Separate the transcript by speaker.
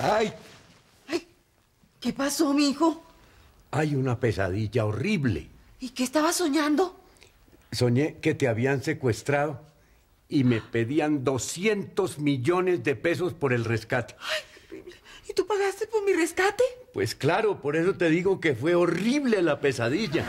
Speaker 1: ¡Ay! ¿Qué pasó, mi hijo?
Speaker 2: Hay una pesadilla horrible.
Speaker 1: ¿Y qué estaba soñando?
Speaker 2: Soñé que te habían secuestrado y me pedían 200 millones de pesos por el rescate.
Speaker 1: Ay, qué horrible. ¿Y tú pagaste por mi rescate?
Speaker 2: Pues claro, por eso te digo que fue horrible la pesadilla.